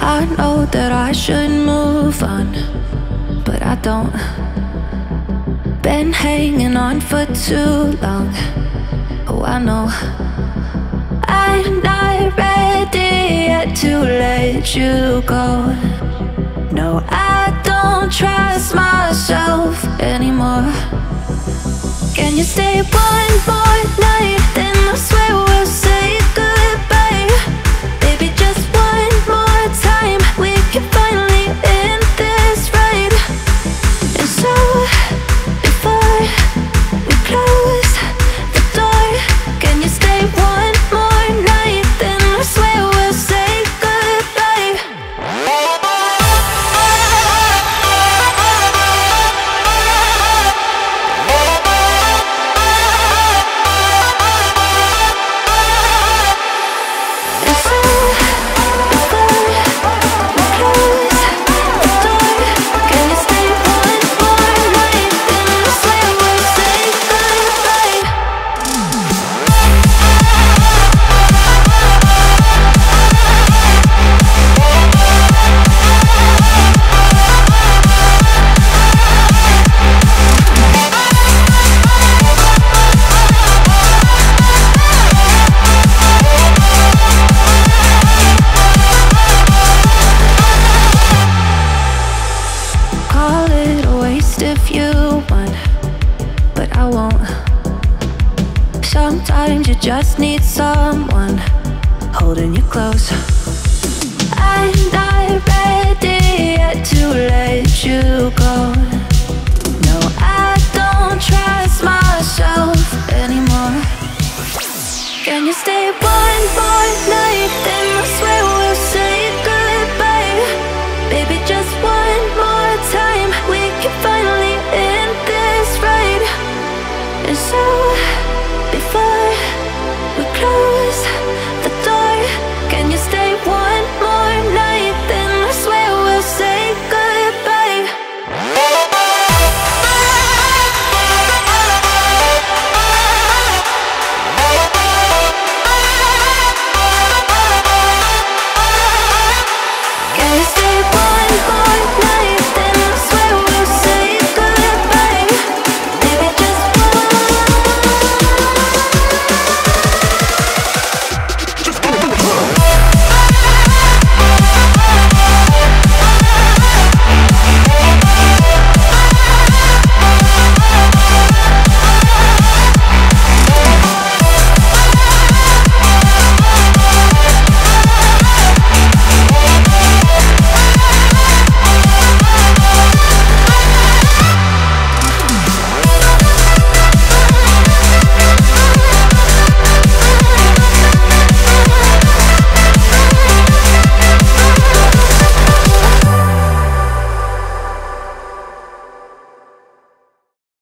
I know that I should move on, but I don't. Been hanging on for too long. Oh, I know. I'm not ready yet to let you go. No, I don't trust myself anymore. Can you stay one Call it a waste if you want, but I won't. Sometimes you just need someone holding you close. I'm not ready yet to let you go. No, I don't trust myself anymore. Can you stay